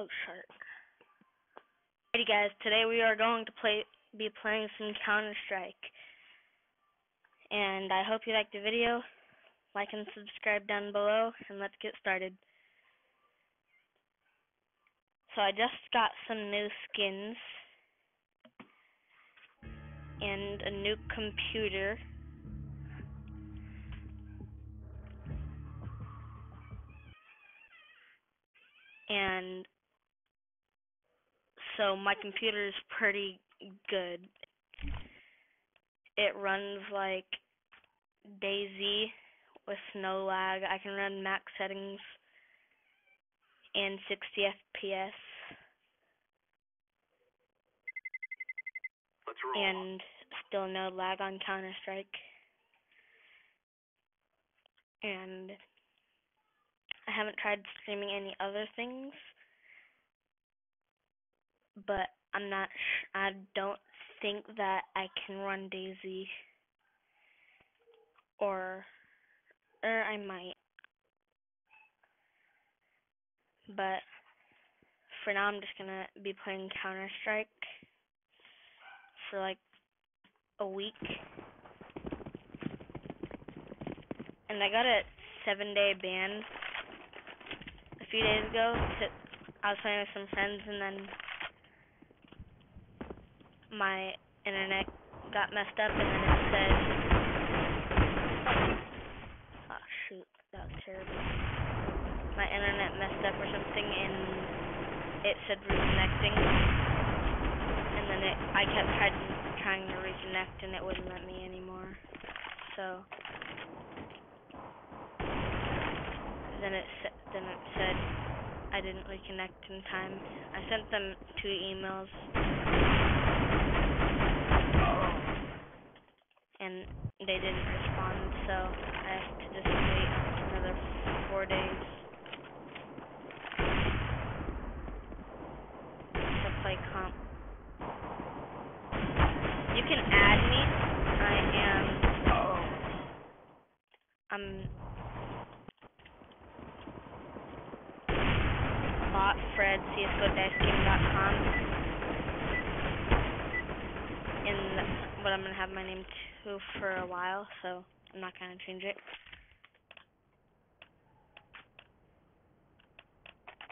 Oh, shark. Alrighty guys, today we are going to play be playing some Counter Strike. And I hope you liked the video. Like and subscribe down below and let's get started. So I just got some new skins and a new computer. And so my computer is pretty good. It runs like DayZ with no lag. I can run max settings and 60 FPS. And still no lag on Counter Strike. And I haven't tried streaming any other things but I'm not. I don't think that I can run DayZ, or or I might. But for now, I'm just gonna be playing Counter Strike for like a week, and I got a seven day ban a few days ago. I was playing with some friends, and then my internet got messed up and then it said oh shoot that was terrible. My internet messed up or something and it said reconnecting. And then it I kept trying trying to reconnect and it wouldn't let me anymore. So then it then it said I didn't reconnect in time. I sent them two emails and they didn't respond, so I have to just wait another four days to play comp. You can add me. I am. Um, I'm. Bot Fred CSGO.com. In what I'm gonna have my name for a while, so I'm not gonna change it.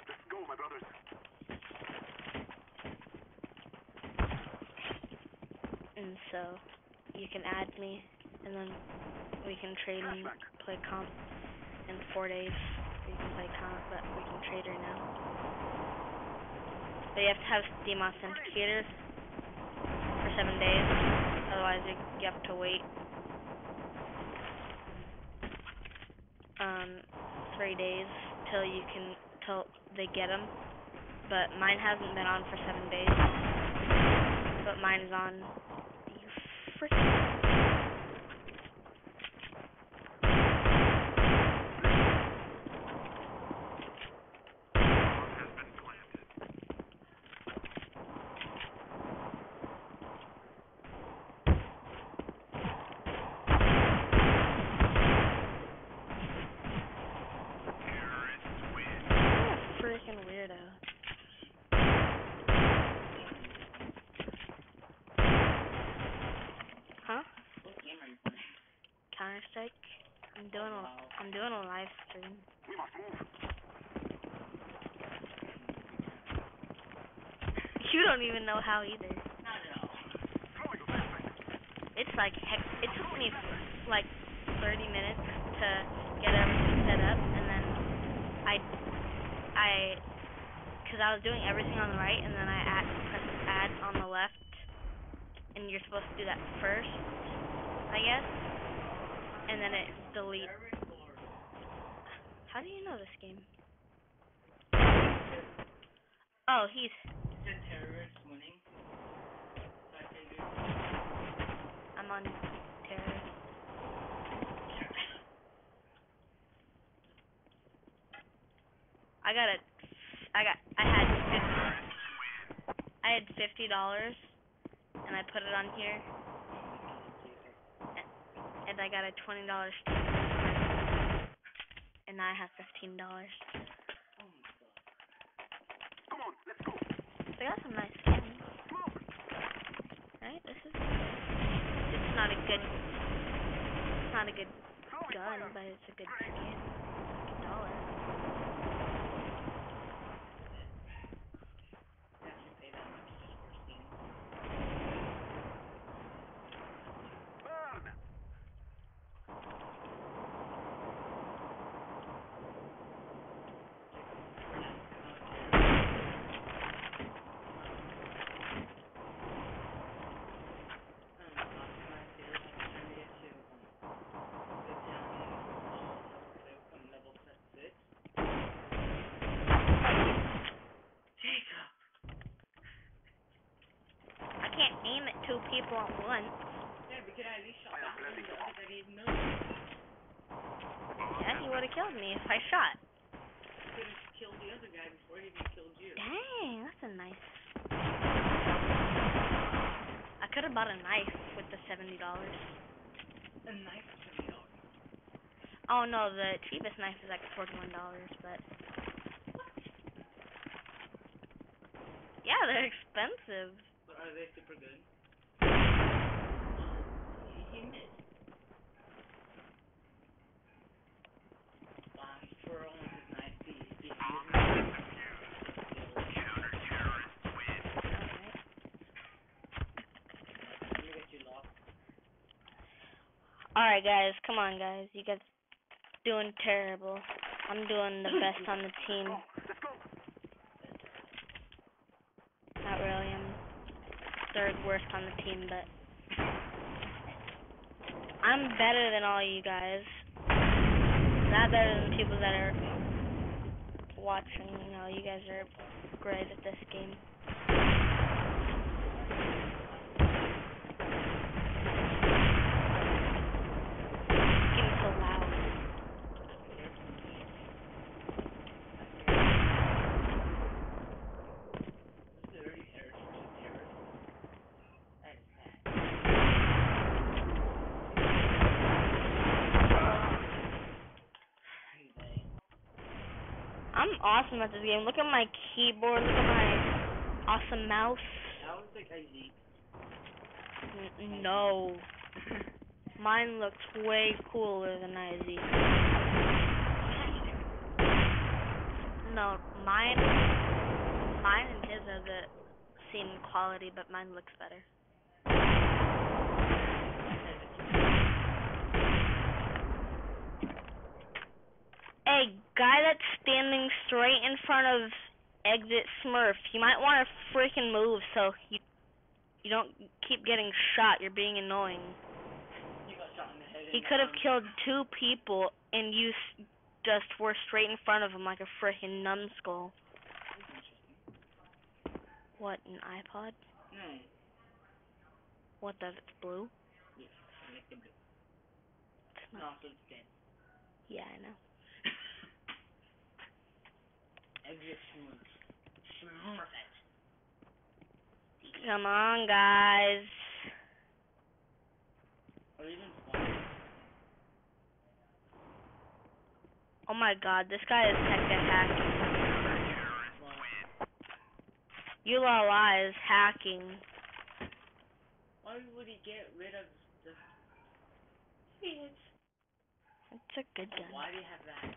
Let's go, my brothers. And so you can add me, and then we can trade and play comp in four days. You can play comp, but we can trade right now. But you have to have Steam Authenticator for seven days otherwise you have to wait um three days till you can till they get them. But mine hasn't been on for seven days. But mine's on. You freaking Counter Strike. I'm doing a I'm doing a live stream. You don't even know how either. It's like heck. It took me like 30 minutes to get everything set up, and then I I because I was doing everything on the right, and then I add press add on the left, and you're supposed to do that first, I guess and then it delete. How do you know this game? Oh, he's. I'm on terrorist. I got a. I got. I had. 50, I had fifty dollars, and I put it on here and I got a twenty dollars and now I have fifteen dollars. Come on, let's go. I got some nice skins. Right? This is. It's not a good. It's not a good gun, but it's a good skin. Dollar. You actually pay that much just for skins. Burn! I can't aim at two people at once. Yeah, he would have killed me if I shot. Dang, that's a nice. I could have bought a knife with the seventy dollars. A knife. Oh no, the cheapest knife is like forty-one dollars, but yeah, they're expensive. Are they super good? He, Alright. Guys, come on, guys. You guys doing terrible. I'm doing the best on the team. Let's go! Not really. I'm third worst on the team, but I'm better than all you guys. Not better than people that are watching. You know, you guys are great at this game. It's getting so loud. This is already terrorist versus terrorist. That is bad. Anyway, I'm awesome at this game. Look at my keyboard. Look at my awesome mouse. N- no. Mine looks way cooler than IZ. No, mine, mine and his are the same quality, but mine looks better. Hey, guy that's standing straight in front of exit Smurf, you might want to freaking move so you you don't keep getting shot. You're being annoying. You got shot in the head. He could have killed two people, and you s- just were straight in front of him like a freaking numbskull. What, an iPod? No. What does it's blue? Yes, I like the blue. It's not. also it's dead. Yeah, I know. Exit smooth. Come on, guys. Or even spawn. Oh my god, this guy is hecka hacking. You la la is hacking. why would he get rid of the? It's a good gun. Why do you have that?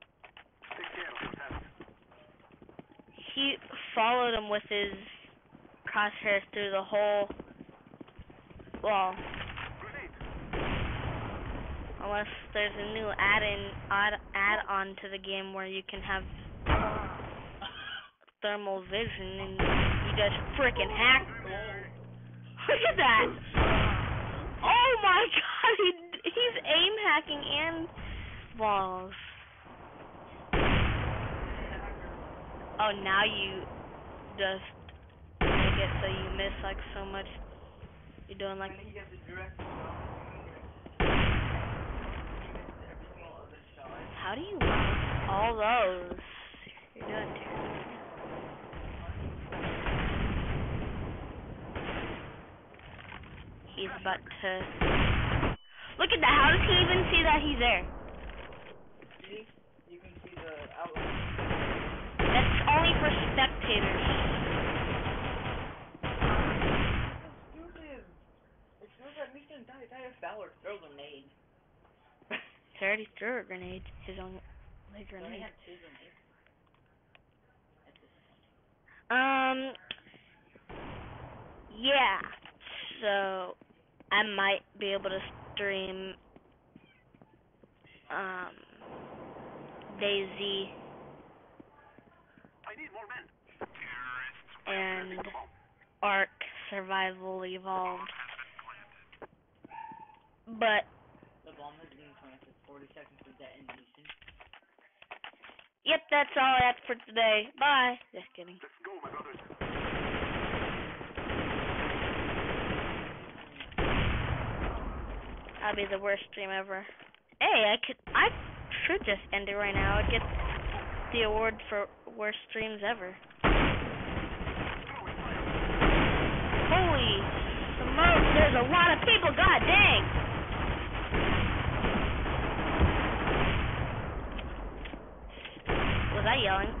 Take care of yourself. He followed him with his crosshairs through the whole wall. Unless there's a new add-in add add-on to the game where you can have thermal vision and you just freaking hack. Look at that! Oh my god, he, he's aim hacking and balls. Oh, now you just make it so you miss like so much. You're doing like When he gets a direct shot, he misses every single other shot. How do you miss all those? You're doing terrible. He's about to. Look at that. How does he even see that he's there? You can see the outline only for spectators. Let's do this. That. Make them die. Die of valor. Throw a grenade. He already threw a grenade. His own like grenade. Um. Yeah. So I might be able to stream um DayZ and Ark Survival Evolved. But The bomb has been planted 40 seconds to detonation. yep, that's all I have for today. Bye. Just kidding. Let's go, my brothers. That'll be the worst stream ever. Hey, I could I should just end it right now. I'd get the award for worst streams ever. Holy smokes, there's a lot of people, god dang! Was I yelling?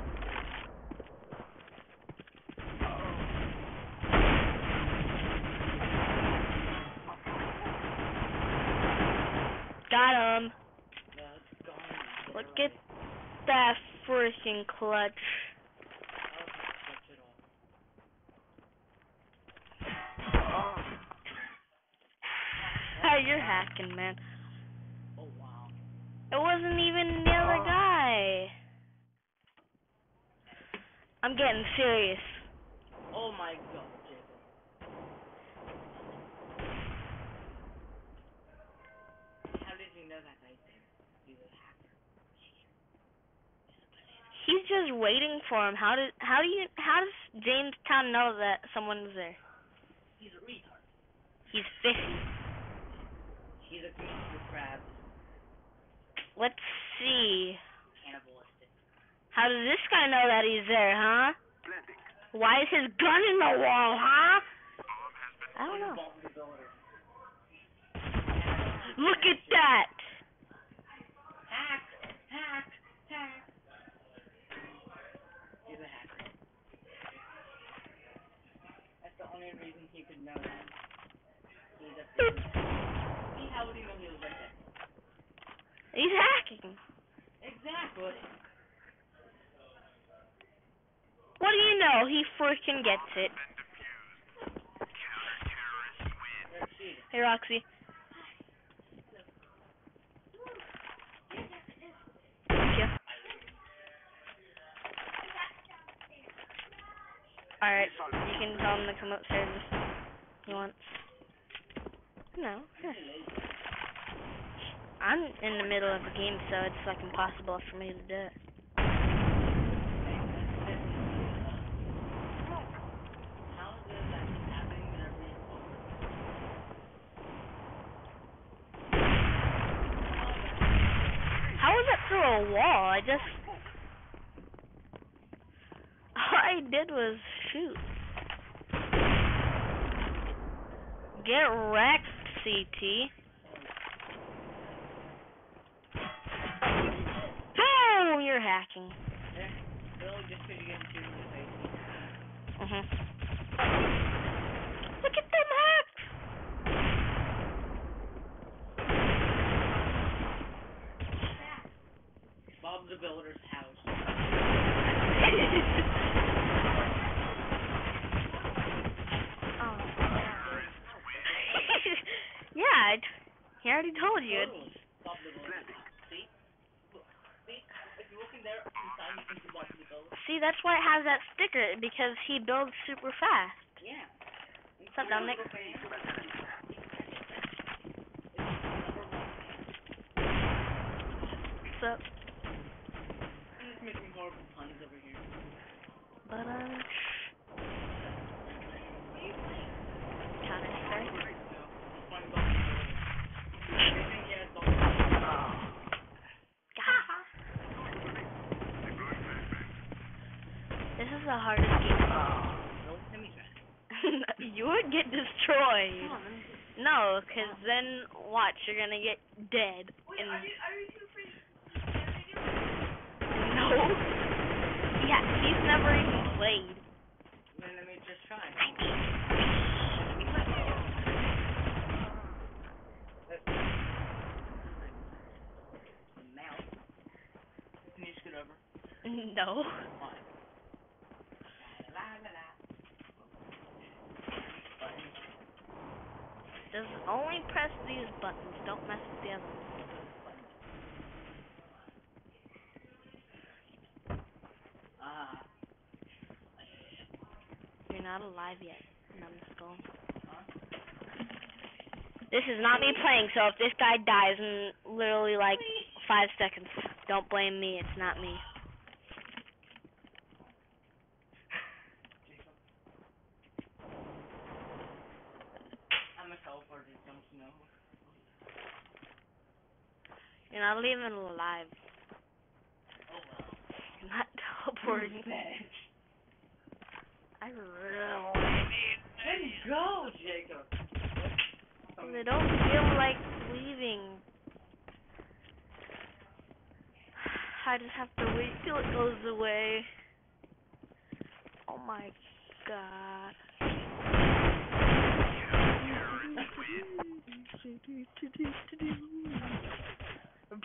Got him. Let's go. on, Look at that freaking clutch. Hey, you're hacking, man. Oh wow. It wasn't even the other oh. guy. I'm getting serious. Oh my god, Jacob. How did you know that right there? He's a hacker. He's just waiting for him. How did how do you how does Jamestown know that someone's there? He's a retard. He's fishy. He's a computer crab. Let's see. Cannibalistic. How does this guy know that he's there, huh? Planting. Why is his gun in the wall, huh? I don't know. Bomb the builder. Look at that. Only reason he could know that. See, how would he know he was right there? He's hacking. Exactly. What do you know? He freaking gets it. Hey, Roxy. Thank you. Alright, you can tell him to come upstairs if he wants. No, sure. I'm in the middle of a game, so it's like impossible for me to do it. How it was that through a wall? I just. All I did was shoot. Get wrecked, CT. Boom! You're hacking. There. Really, just because you get shooting in the face. Mhm. Look at them hacks! Bob the Builder's house. yeah, I t- he already told you. Totally. Bob the Builder's house. See? Look. See? If you look in there, inside you can see Bob the Builder. See, that's why it has that sticker because he builds super fast. Yeah. What's up, Dominic? So, I'm just making horrible puns over here. but um, Counter Strike. No, it's funny Bob the Builder. Everything he has Bob the Builder. This is the hardest game. Really? Let me try. you would get destroyed. Come on, let me see. No, because then watch, you're gonna get dead. Wait, and are you, are you two free? no. Yeah, he's never even played. Then let me just try. I need. No. Why? La la la. Buttons. Just only press these buttons. Don't mess with the other ones. Ah. You're not alive yet, numbskull. This is not me playing, so if this guy dies in literally like five seconds, don't blame me. It's not me. Jacob. I'm a teleporter, don't you know? You're not even alive. Oh well. Not teleporting. I really need. Let me go, Jacob. They don't feel like leaving. I just have to wait till it goes away. Oh my god.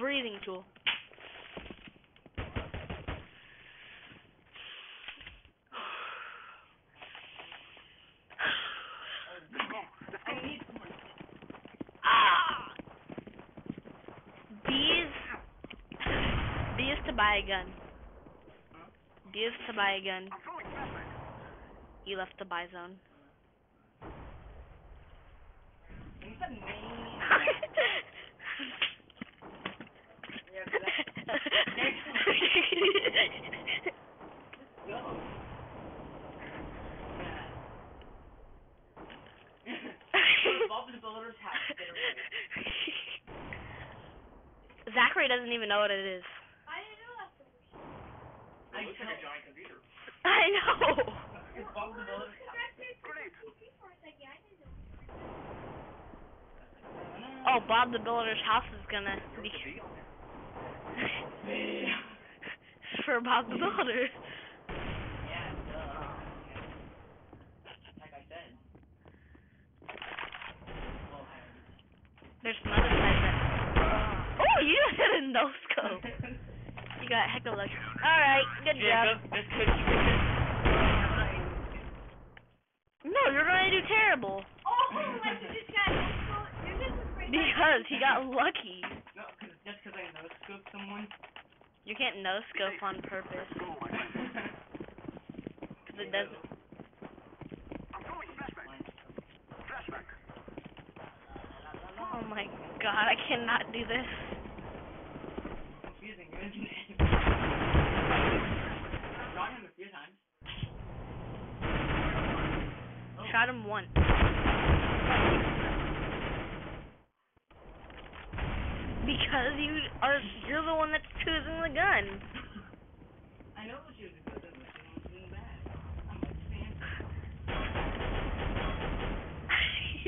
Breathing tool. Ah! B is B is to buy a gun. Is to buy a gun. I'm throwing flashbang. E left the buy zone. You said me. Yeah, but that- Go. Yeah. Bob the Builder's house. Get away. Zachary doesn't even know what it is. I It looks like a know. giant computer. I know. It's Bob the Builder's house. Grenade. Oh, Bob the Builder's house is gonna be There's a bee on there. for Bob the Builder. Yeah, duh. Like I said. Oh, I There's some other sides that. Oh, you just hit a no scope. You got heck of luck. All right, good job. just cause you No, you're gonna do terrible oh, because he got lucky. No, cause, just cause I no scope someone. You can't no scope on purpose Go, my friend. because it doesn't. Oh my god, I cannot do this. Confusing, isn't it? Shot him a few times. Oh. Shot him once. Because you are you're the one that's choosing the gun. I know what she was good and what she doing bad. I'm a fan.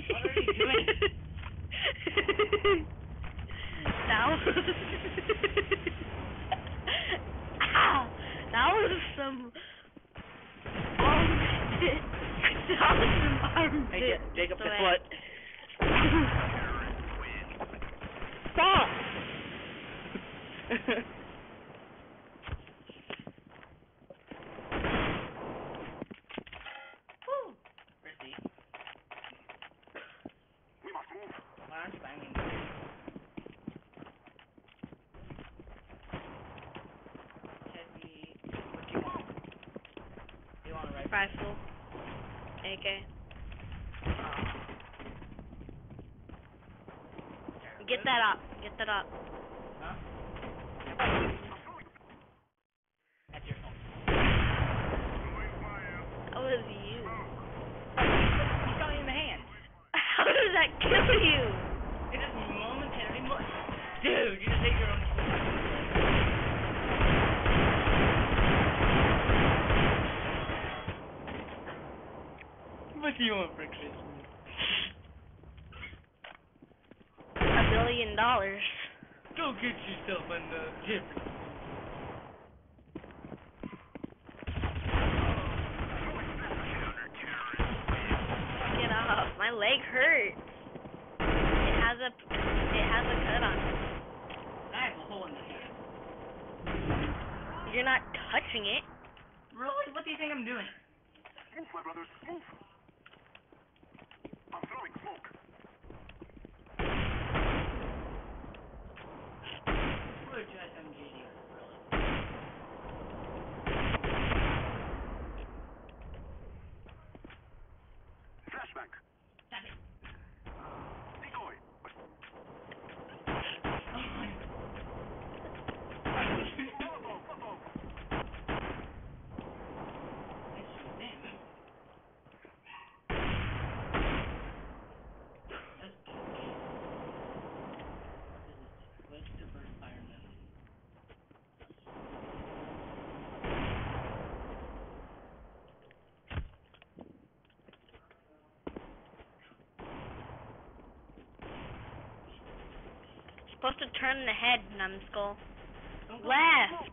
What are you doing? that was Ow! That was some. That was some armpit. Hey, Ja- Jacob, guess what? Stop! Woo! Christy, We must move. Aren't you banging? Chesky, what you want? You want a rifle? Rifle. AK. Get that up. Get that up. million dollars. Go get yourself in the jeopardy. Get off! My leg hurts. It has a it has a cut on it. I have a hole in this. You're not touching it. Really? What do you think I'm doing? My brothers. supposed to turn the head, numbskull. Left.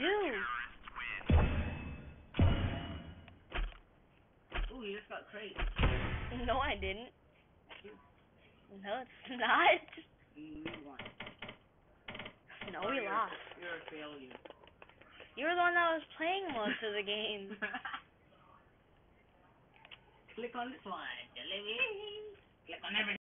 do? Ooh, you just got crazy. No, I didn't. No, it's not. You. No, oh, we you're, lost. You're a failure. You were the one that was playing most of the game. Click on this one. Click on everything.